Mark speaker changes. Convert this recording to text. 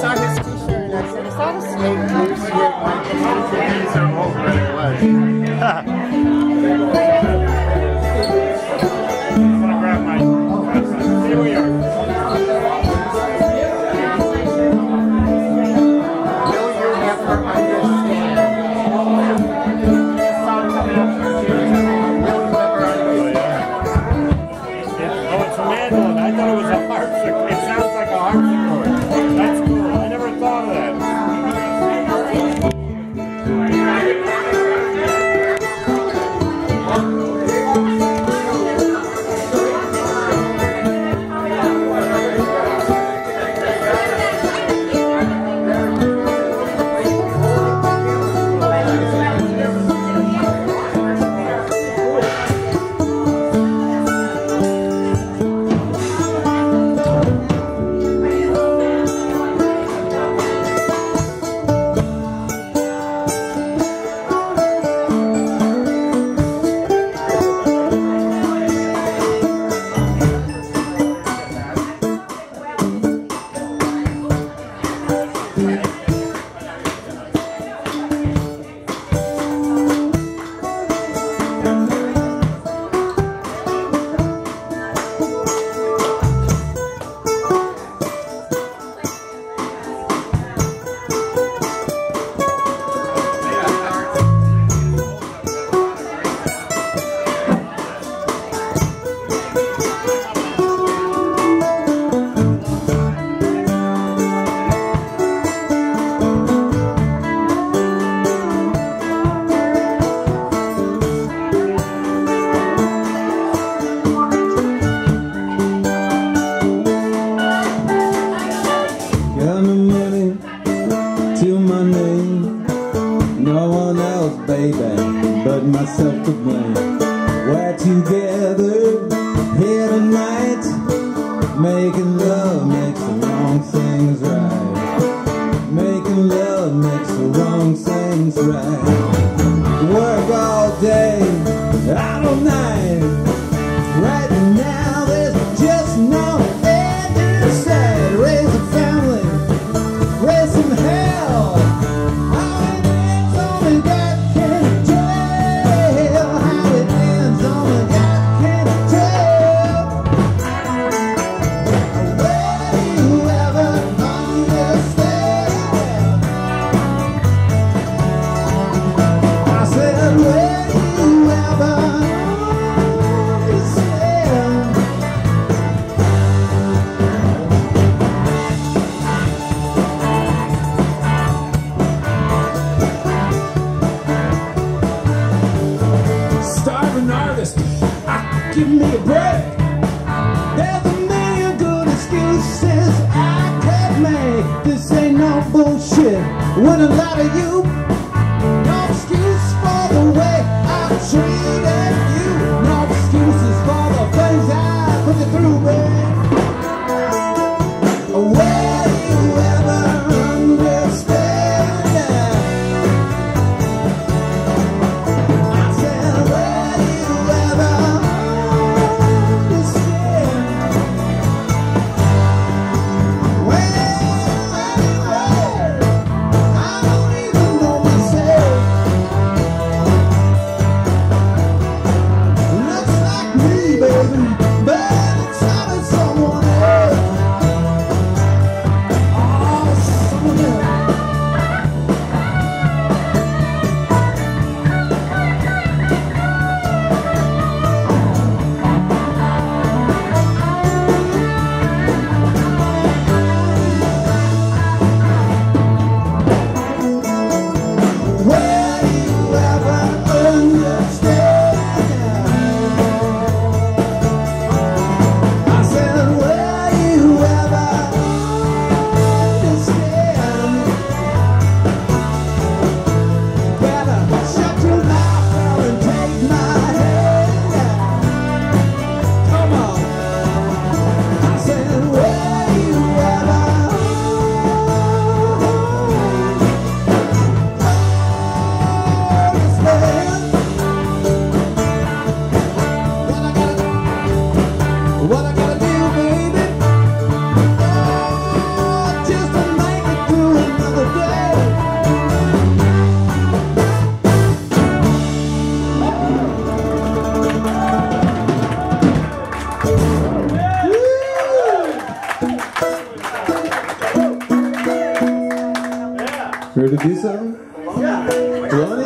Speaker 1: saw his t-shirt It's I said, is that a? These are all
Speaker 2: red flags. myself to blame. We're together here tonight, making love makes the wrong things right. Making love makes the wrong things right. give me a break.
Speaker 3: Ready to do something? Yeah. Ronnie?